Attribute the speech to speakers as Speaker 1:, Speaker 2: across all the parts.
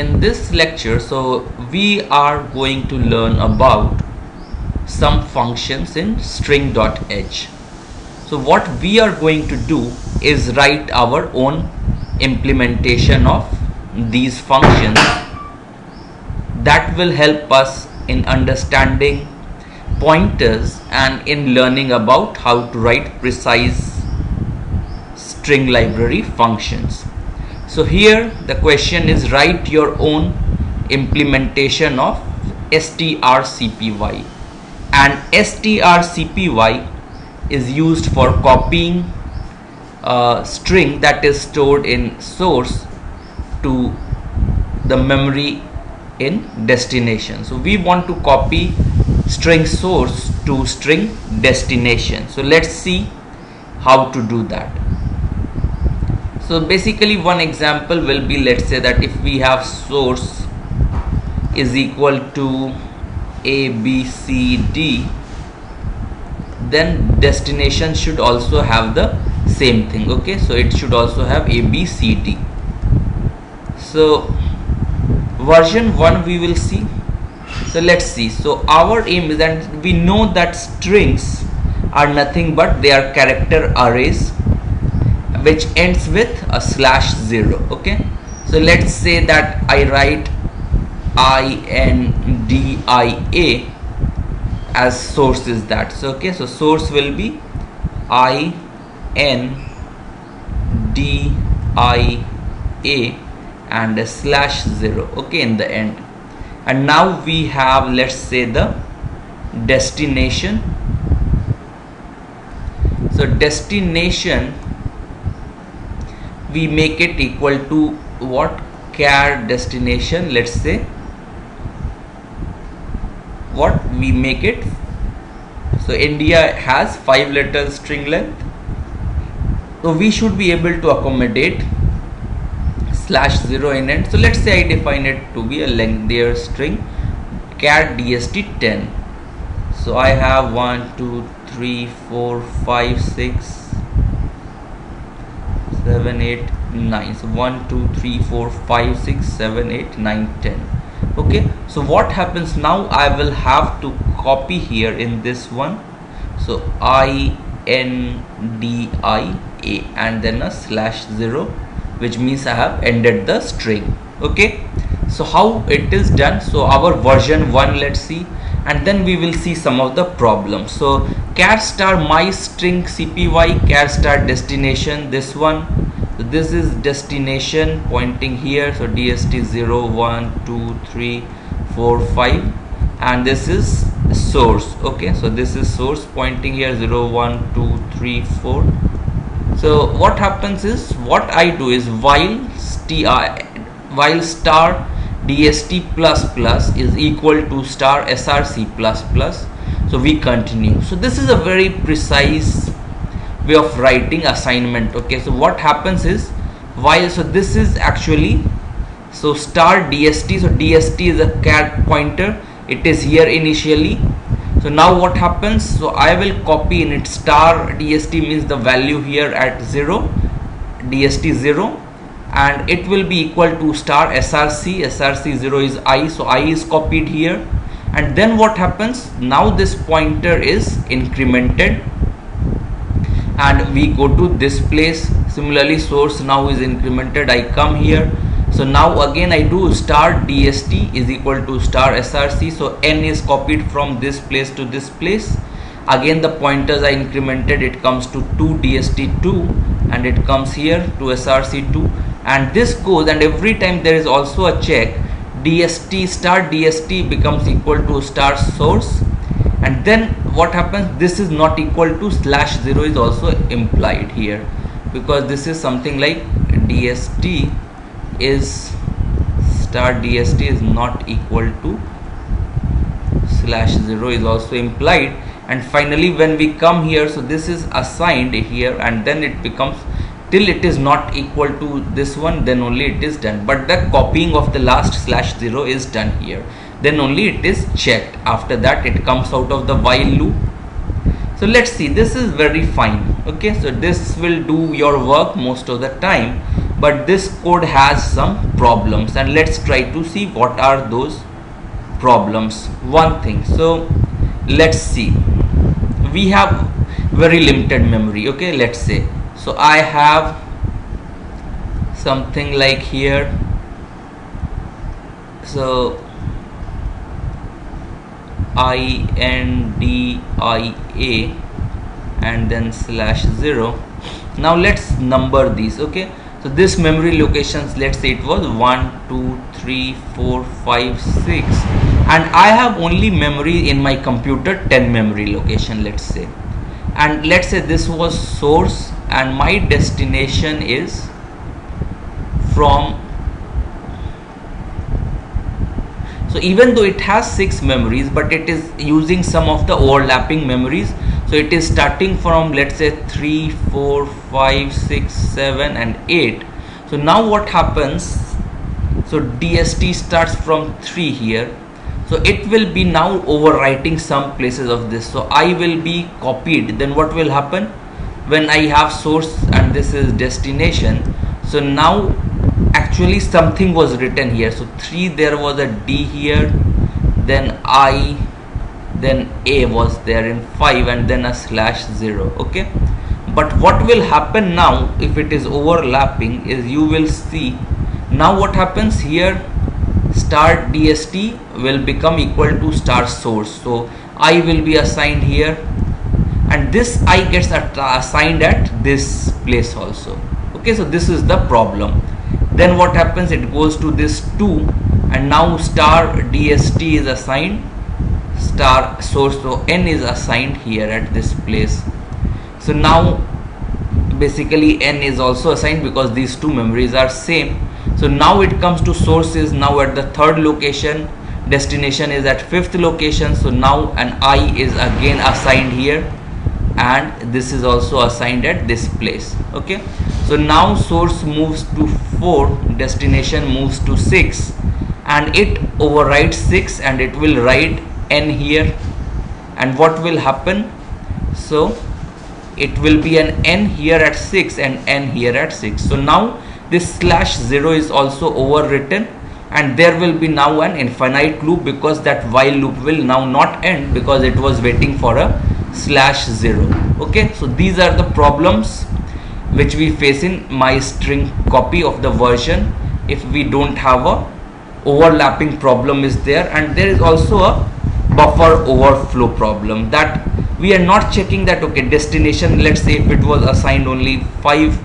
Speaker 1: in this lecture so we are going to learn about some functions in string.h so what we are going to do is write our own implementation of these functions that will help us in understanding pointers and in learning about how to write precise string library functions so here the question is write your own implementation of strcpy and strcpy is used for copying a string that is stored in source to the memory in destination. So we want to copy string source to string destination. So let's see how to do that so basically one example will be let's say that if we have source is equal to a b c d then destination should also have the same thing okay? So it should also have a b c d. So version 1 we will see. So let's see. So our aim is that we know that strings are nothing but they are character arrays which ends with a slash 0 okay? So let's say that I write I N D I A as source is that. So okay so source will be I N D I A and a slash 0 okay in the end. And now we have let's say the destination. So destination we make it equal to what? Char destination let's say. What? We make it. So India has five letter string length. So we should be able to accommodate slash 0 in it so let's say I define it to be a lengthier string char dst 10 so I have 1 2 3 4 5 6 7 8 9 so 1 2 3 4 5 6 7 8 9 10 okay? So what happens now i will have to copy here in this one. So i n d i a and then a slash 0 which means i have ended the string. Okay? So how it is done? So our version 1 let's see. And then we will see some of the problems so char star my string cpy char star destination this one so this is destination pointing here. So dst 0 1 2 3 4 5 and this is source. Okay so this is source pointing here 0 1 2 3 4 so what happens is what i do is while while star dst plus plus is equal to star src plus plus. So we continue. So this is a very precise way of writing assignment okay? So what happens is while so this is actually so star dst so dst is a char pointer. It is here initially. So now what happens? So i will copy in it. Star dst means the value here at 0 dst 0 and it will be equal to star src src 0 is i so i is copied here. And then what happens? Now this pointer is incremented and we go to this place. Similarly source now is incremented. I come here. So now again I do star DST is equal to star SRC so N is copied from this place to this place. Again the pointers are incremented. It comes to 2 DST2 and it comes here to SRC2 and this goes and every time there is also a check DST star DST becomes equal to star source. And then what happens this is not equal to slash 0 is also implied here because this is something like dst is star dst is not equal to slash 0 is also implied. And finally when we come here so this is assigned here and then it becomes till it is not equal to this one then only it is done. But the copying of the last slash 0 is done here then only it is checked. After that it comes out of the while loop. So let's see. This is very fine. Okay? So this will do your work most of the time. But this code has some problems. And let's try to see what are those problems. One thing. So let's see. We have very limited memory. Okay? Let's say. So I have something like here. So I N D I A and then slash 0 now let's number these okay? So this memory locations let's say it was 1 2 3 4 5 6 and I have only memory in my computer 10 memory location let's say. And let's say this was source and my destination is from so even though it has six memories but it is using some of the overlapping memories. So it is starting from let's say 3 4 5 6 7 and 8 so now what happens? So dst starts from 3 here. So it will be now overwriting some places of this. So i will be copied. Then what will happen? When i have source and this is destination. So now actually something was written here. So 3 there was a D here then I then A was there in 5 and then a slash 0 okay? But what will happen now if it is overlapping is you will see now what happens here? Star DST will become equal to star source. So I will be assigned here and this I gets assigned at this place also okay? So this is the problem then what happens? It goes to this 2 and now star dst is assigned. Star source so n is assigned here at this place. So now basically n is also assigned because these two memories are same. So now it comes to sources. Now at the third location destination is at fifth location. So now an i is again assigned here. And this is also assigned at this place. Okay so now source moves to 4 destination moves to 6 and it overwrites 6 and it will write n here. And what will happen? So it will be an n here at 6 and n here at 6 so now this slash 0 is also overwritten and there will be now an infinite loop because that while loop will now not end because it was waiting for a slash 0 okay? So these are the problems which we face in my string copy of the version. If we don't have a overlapping problem is there and there is also a buffer overflow problem that we are not checking that okay destination let's say if it was assigned only five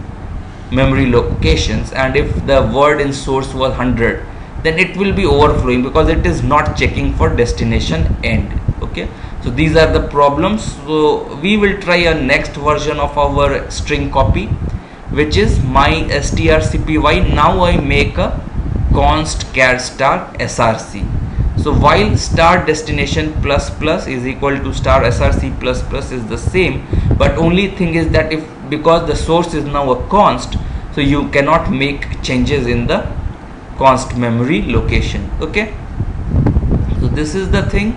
Speaker 1: memory locations and if the word in source was 100 then it will be overflowing because it is not checking for destination end okay so these are the problems. So we will try a next version of our string copy which is my strcpy. Now i make a const char star src. So while star destination plus plus is equal to star src plus plus is the same but only thing is that if because the source is now a const so you cannot make changes in the const memory location. Okay? So this is the thing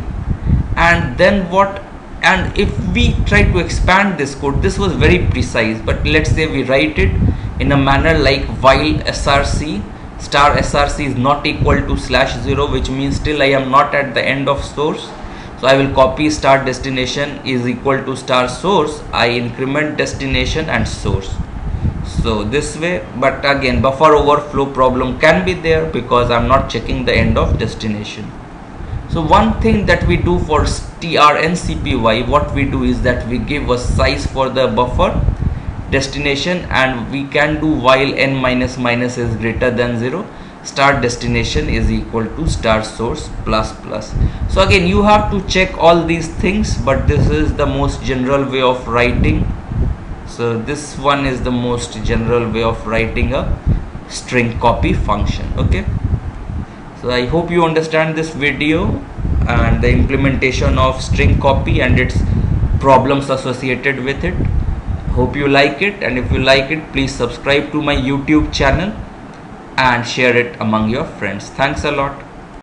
Speaker 1: and then what and if we try to expand this code this was very precise but let's say we write it in a manner like while src star src is not equal to slash 0 which means still I am not at the end of source. So I will copy star destination is equal to star source I increment destination and source. So this way but again buffer overflow problem can be there because I'm not checking the end of destination so one thing that we do for strncpy what we do is that we give a size for the buffer destination and we can do while n minus minus is greater than 0 start destination is equal to start source plus plus. So again you have to check all these things but this is the most general way of writing. So this one is the most general way of writing a string copy function okay so i hope you understand this video and the implementation of string copy and its problems associated with it. Hope you like it and if you like it please subscribe to my youtube channel and share it among your friends. Thanks a lot